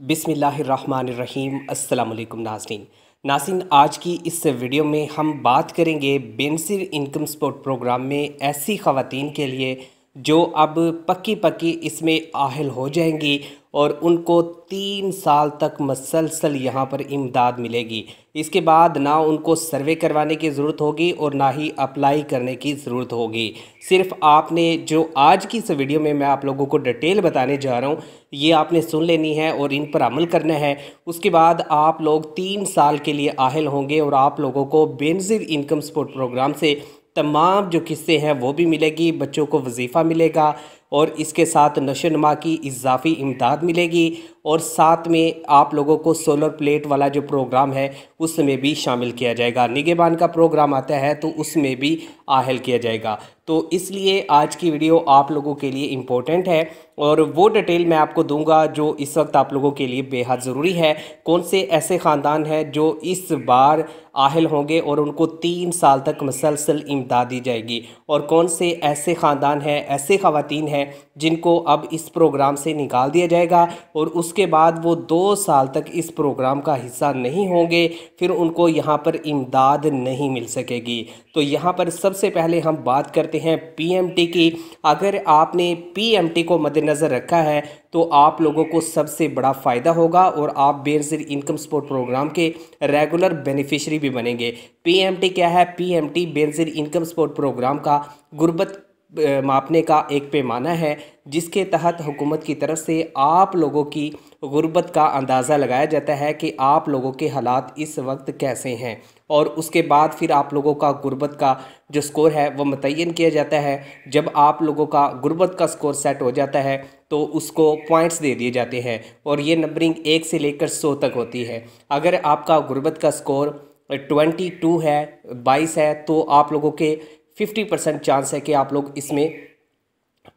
बिसमीम अल्लाम नाजरीन। नासिन आज की इस वीडियो में हम बात करेंगे बेनसिर इनकम सपोर्ट प्रोग्राम में ऐसी ख़वातीन के लिए जो अब पक्की पक्की इसमें आहल हो जाएँगी। और उनको तीन साल तक मसलसल यहाँ पर इमदाद मिलेगी। इसके बाद ना उनको सर्वे करवाने की ज़रूरत होगी और ना ही अप्लाई करने की ज़रूरत होगी। सिर्फ़ आपने जो आज की इस वीडियो में मैं आप लोगों को डिटेल बताने जा रहा हूँ, ये आपने सुन लेनी है और इन पर अमल करना है। उसके बाद आप लोग तीन साल के लिए आहल होंगे और आप लोगों को बेनजिर इनकम सपोर्ट प्रोग्राम से तमाम जो किस्से हैं वो भी मिलेगी, बच्चों को वजीफ़ा मिलेगा। और इसके साथ नशो नमा की इजाफ़ी इमदाद मिलेगी और साथ में आप लोगों को सोलर प्लेट वाला जो प्रोग्राम है, उसमें भी शामिल किया जाएगा। निगेबान का प्रोग्राम आता है तो उसमें भी आहल किया जाएगा। तो इसलिए आज की वीडियो आप लोगों के लिए इम्पोर्टेंट है और वो डिटेल मैं आपको दूँगा जो इस वक्त आप लोगों के लिए बेहद ज़रूरी है। कौन से ऐसे ख़ानदान हैं जो इस बार आहल होंगे और उनको तीन साल तक मसलसल इमदाद दी जाएगी? और कौन से ऐसे ख़ानदान हैं, ऐसे ख़वातीन हैं जिनको अब इस प्रोग्राम से निकाल दिया जाएगा और उसके बाद वो दो साल तक इस प्रोग्राम का हिस्सा नहीं होंगे, फिर उनको यहाँ पर इमदाद नहीं मिल सकेगी। तो यहाँ पर सबसे पहले हम बात करते हैं पीएमटी की। अगर आपने पीएमटी को मद्देनज़र रखा है तो आप लोगों को सबसे बड़ा फ़ायदा होगा और आप बेनज़र इनकम सपोर्ट प्रोग्राम के रेगुलर बेनिफिशरी भी बनेंगे। पीएमटी क्या है? PMT Benazir income support programme का गुर्बत मापने का एक पैमाना है, जिसके तहत हुकूमत की तरफ़ से आप लोगों की गुर्बत का अंदाज़ा लगाया जाता है कि आप लोगों के हालात इस वक्त कैसे हैं। और उसके बाद फिर आप लोगों का गुर्बत का जो स्कोर है, वो मुतन किया जाता है। जब आप लोगों का गुर्बत का स्कोर सेट हो जाता है तो उसको पॉइंट्स दे दिए जाते हैं और ये नंबरिंग एक से लेकर सौ तक होती है। अगर आपका गुर्बत का स्कोर ट्वेंटी टू है, बाईस है तो आप लोगों के फिफ्टी परसेंट चांस है कि आप लोग इसमें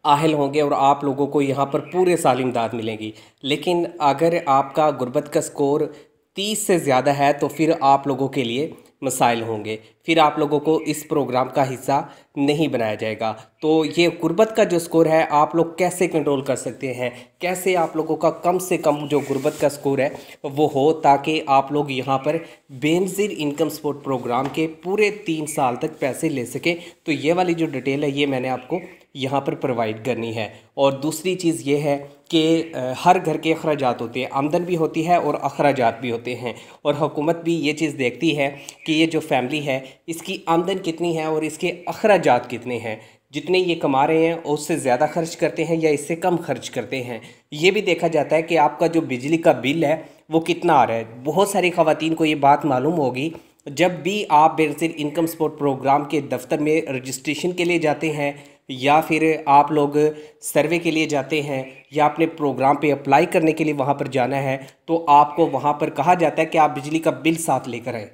आहल होंगे और आप लोगों को यहाँ पर पूरे साल इमदाद मिलेंगी। लेकिन अगर आपका ग़ुरबत का स्कोर तीस से ज़्यादा है तो फिर आप लोगों के लिए मसाइल होंगे। फिर आप लोगों को इस प्रोग्राम का हिस्सा नहीं बनाया जाएगा। तो ये गुर्बत का जो स्कोर है, आप लोग कैसे कंट्रोल कर सकते हैं? कैसे आप लोगों का कम से कम जो गुर्बत का स्कोर है, वो हो ताकि आप लोग यहाँ पर बेनज़ीर इनकम सपोर्ट प्रोग्राम के पूरे तीन साल तक पैसे ले सकें। तो ये वाली जो डिटेल है, ये मैंने आपको यहाँ पर प्रोवाइड करनी है। और दूसरी चीज़ ये है कि हर घर के अखराज होते हैं। आमदन भी होती है और अखराज भी होते हैं। और हुकूमत भी ये चीज़ देखती है कि ये जो फैमिली है इसकी आमदन कितनी है और इसके अखराज कितने हैं? जितने ये कमा रहे हैं, उससे ज़्यादा खर्च करते हैं या इससे कम खर्च करते हैं? ये भी देखा जाता है कि आपका जो बिजली का बिल है, वो कितना आ रहा है। बहुत सारी खातन को ये बात मालूम होगी, जब भी आप बेनज़ीर इनकम सपोर्ट प्रोग्राम के दफ्तर में रजिस्ट्रेशन के लिए जाते हैं, या फिर आप लोग सर्वे के लिए जाते हैं, या अपने प्रोग्राम पे अप्लाई करने के लिए वहाँ पर जाना है तो आपको वहाँ पर कहा जाता है कि आप बिजली का बिल साथ लेकर आएँ।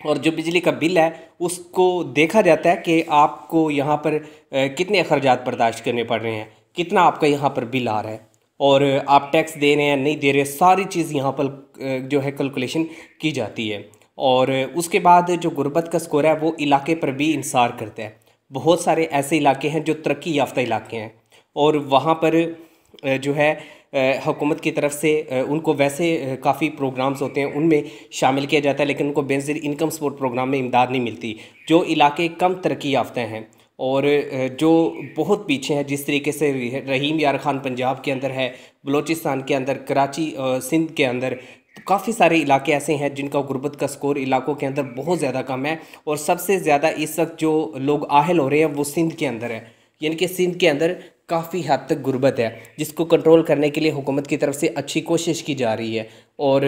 और जो बिजली का बिल है, उसको देखा जाता है कि आपको यहाँ पर कितने अखराज बर्दाश्त करने पड़ रहे हैं, कितना आपका यहाँ पर बिल आ रहा है। और आप टैक्स दे रहे हैं, नहीं दे रहे सारी चीज़ यहाँ पर जो है कैलकुलेशन की जाती है। और उसके बाद जो गुर्बत का स्कोर है, वो इलाके पर भी इंसार करता है। बहुत सारे ऐसे इलाके हैं जो तरक्की याफ्ता इलाके हैं। और वहाँ पर जो है हुकूमत की तरफ़ से उनको वैसे काफ़ी प्रोग्राम्स होते हैं, उनमें शामिल किया जाता है, लेकिन उनको बेनज़ीर इनकम सपोर्ट प्रोग्राम में इमदाद नहीं मिलती, जो इलाके कम तरक्की याफ्ता हैं, और जो बहुत पीछे हैं, जिस तरीके से रहीम यार ख़ान पंजाब के अंदर है, बलोचिस्तान के अंदर, कराची सिंध के अंदर तो काफ़ी सारे इलाके ऐसे हैं, जिनका गुर्बत का स्कोर इलाकों के अंदर बहुत ज़्यादा कम है, और सबसे ज़्यादा इस वक्त जो लोग आहल हो रहे हैं, वो सिंध के अंदर है, यानी कि सिंध के अंदर काफ़ी हद तक गुर्बत है, जिसको कंट्रोल करने के लिए हुकूमत की तरफ़ से अच्छी कोशिश की जा रही है। और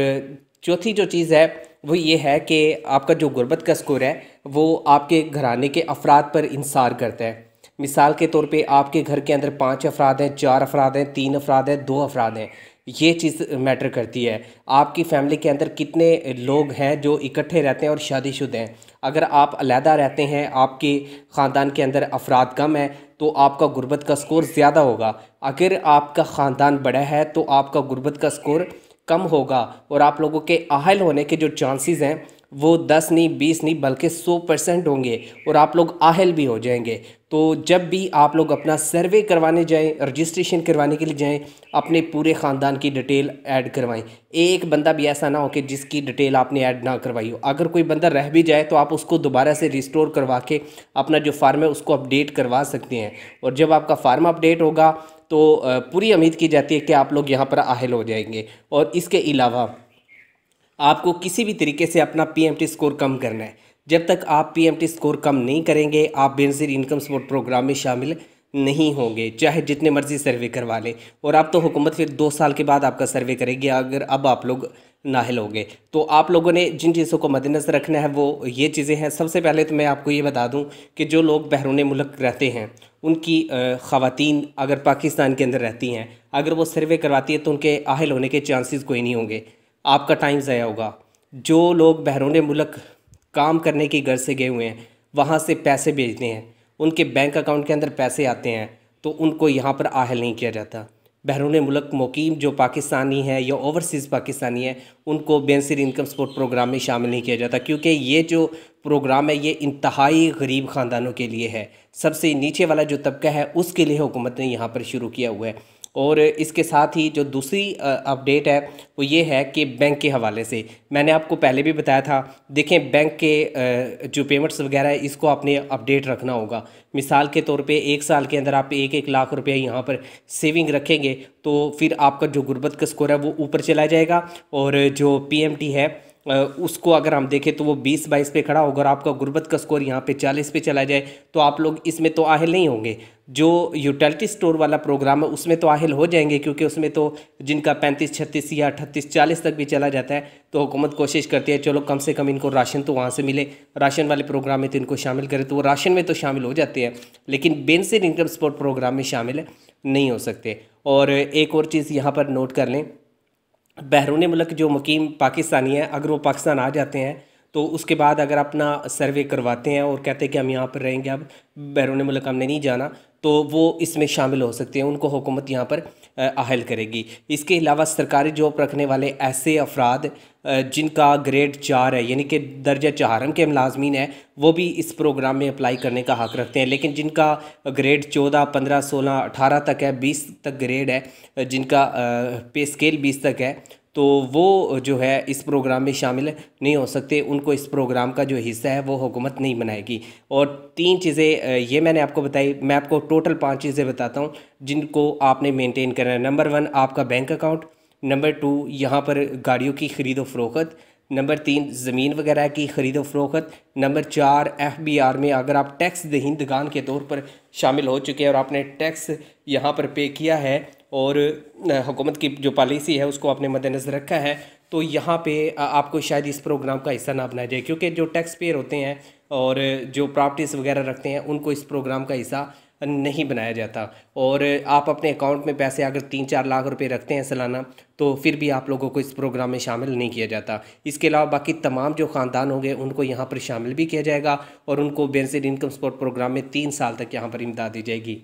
चौथी जो चीज़ है, वो ये है कि आपका जो गुर्बत का स्कोर है, वो आपके घराने के अफराद पर इंसार करता है। मिसाल के तौर पे आपके घर के अंदर पाँच अफराद हैं, चार अफराद हैं, तीन अफराद हैं, दो अफराद हैं, ये चीज़ मैटर करती है। आपकी फैमिली के अंदर कितने लोग हैं जो इकट्ठे रहते हैं और शादीशुदा हैं? अगर आप अलहदा रहते हैं, आपके ख़ानदान के अंदर अफराद कम है तो आपका गुर्बत का स्कोर ज़्यादा होगा। अगर आपका ख़ानदान बड़ा है तो आपका ग़ुरबत का स्कोर कम होगा और आप लोगों के आहल होने के जो चांसेस हैं, वो दस नहीं, बीस नहीं, बल्कि सौ परसेंट होंगे और आप लोग आहल भी हो जाएँगे। तो जब भी आप लोग अपना सर्वे करवाने जाएँ, रजिस्ट्रेशन करवाने के लिए जाएँ, अपने पूरे ख़ानदान की डिटेल ऐड करवाएँ। एक बंदा भी ऐसा ना हो कि जिसकी डिटेल आपने ऐड ना करवाई हो। अगर कोई बंदा रह भी जाए तो आप उसको दोबारा से रिस्टोर करवा के अपना जो फार्म है उसको अपडेट करवा सकते हैं। और जब आपका फार्म अपडेट होगा तो पूरी उम्मीद की जाती है कि आप लोग यहाँ पर आहल हो जाएँगे। और इसके अलावा आपको किसी भी तरीके से अपना पीएमटी स्कोर कम करना है। जब तक आप पीएमटी स्कोर कम नहीं करेंगे, आप बेनजीर इनकम सपोर्ट प्रोग्राम में शामिल नहीं होंगे, चाहे जितने मर्ज़ी सर्वे करवा लें। और अब तो हुकूमत फिर दो साल के बाद आपका सर्वे करेगी, अगर अब आप लोग नाहल होंगे तो आप लोगों ने जिन चीज़ों को मद्देनज़र रखना है, वो ये चीज़ें हैं। सबसे पहले तो मैं आपको ये बता दूँ कि जो लोग बहरून मुल्क रहते हैं, उनकी ख़वातीन अगर पाकिस्तान के अंदर रहती हैं, अगर वो सर्वे करवाती है तो उनके आहल होने के चांसेस कोई नहीं होंगे। आपका टाइम ज़ाया होगा। जो लोग बहरून मुल्क काम करने की घर से गए हुए हैं, वहाँ से पैसे भेजते हैं। उनके बैंक अकाउंट के अंदर पैसे आते हैं तो उनको यहाँ पर आहल नहीं किया जाता। बहरून मुल्क मुकीम, जो पाकिस्तानी है या ओवरसीज़ पाकिस्तानी है, उनको बेनसर इनकम सपोर्ट प्रोग्राम में शामिल नहीं किया जाता, क्योंकि ये जो प्रोग्राम है, ये इंतहाई गरीब ख़ानदानों के लिए है। सबसे नीचे वाला जो तबका है, उसके लिए हुकूमत ने यहाँ पर शुरू किया हुआ है। और इसके साथ ही जो दूसरी अपडेट है, वो ये है कि बैंक के हवाले से। मैंने आपको पहले भी बताया था, देखें बैंक के जो पेमेंट्स वगैरह है, इसको आपने अपडेट रखना होगा। मिसाल के तौर पे एक साल के अंदर आप एक एक लाख रुपए यहाँ पर सेविंग रखेंगे तो फिर आपका जो गुर्बत का स्कोर है, वो ऊपर चला जाएगा। और जो पीएमटी है उसको अगर हम देखें तो वो बीस बाईस पे खड़ा होगा और आपका गुर्बत का स्कोर यहाँ पे चालीस पे चला जाए तो आप लोग इसमें तो आहल नहीं होंगे। जो यूटिलिटी स्टोर वाला प्रोग्राम है, उसमें तो आहल हो जाएँगे, क्योंकि उसमें तो जिनका पैंतीस, छत्तीस या अट्ठतीस चालीस तक भी चला जाता है तो हुकूमत कोशिश करती है, चलो कम से कम इनको राशन तो वहाँ से मिले। राशन वाले प्रोग्राम में तो इनको शामिल करें तो वो राशन में तो शामिल हो जाते हैं, लेकिन बेनसिर इनकम सपोर्ट प्रोग्राम में शामिल नहीं हो सकते। और एक और चीज़ यहाँ पर नोट कर लें बहरून मुल्क जो मुकीम पाकिस्तानी हैं अगर वो पाकिस्तान आ जाते हैं तो उसके बाद अगर अपना सर्वे करवाते हैं और कहते हैं कि हम यहाँ पर रहेंगे, अब बैरून मुल्क हमने नहीं जाना तो वो इसमें शामिल हो सकते हैं, उनको हुकूमत यहाँ पर आहल करेगी। इसके अलावा सरकारी जॉब रखने वाले ऐसे अफराद जिनका ग्रेड चार है, यानी कि दर्जा चारम के मुलाजमीन है, वो भी इस प्रोग्राम में अप्लाई करने का हक रखते हैं। लेकिन जिनका ग्रेड चौदह, पंद्रह, सोलह, अठारह तक है, बीस तक ग्रेड है, जिनका पे स्केल बीस तक है तो वो जो है इस प्रोग्राम में शामिल नहीं हो सकते। उनको इस प्रोग्राम का जो हिस्सा है, वो हुकूमत नहीं बनाएगी। और तीन चीज़ें ये मैंने आपको बताई। मैं आपको टोटल पाँच चीज़ें बताता हूँ, जिनको आपने मेनटेन करना है। नंबर वन आपका बैंक अकाउंट नंबर टू यहाँ पर गाड़ियों की ख़रीदो फ़रोख्त. नंबर तीन, ज़मीन वगैरह की ख़रीदो फ़रोख्त। नंबर चार एफ़ बी आर में अगर आप टैक्स दहिंदगान के तौर पर शामिल हो चुके हैं और आपने टैक्स यहाँ पर पे किया है और हुकूमत की जो पॉलिसी है उसको आपने मद्देनज़र रखा है तो यहाँ पे आपको शायद इस प्रोग्राम का हिस्सा ना बनाया जाए, क्योंकि जो टैक्स पेयर होते हैं और जो प्रॉपर्टीज़ वगैरह रखते हैं, उनको इस प्रोग्राम का हिस्सा नहीं बनाया जाता। और आप अपने अकाउंट में पैसे अगर तीन चार लाख रुपए रखते हैं सालाना तो फिर भी आप लोगों को इस प्रोग्राम में शामिल नहीं किया जाता। इसके अलावा बाकी तमाम जो ख़ानदान होंगे, उनको यहाँ पर शामिल भी किया जाएगा और उनको बेनसिड इनकम सपोर्ट प्रोग्राम में तीन साल तक यहाँ पर इमदाद दी जाएगी।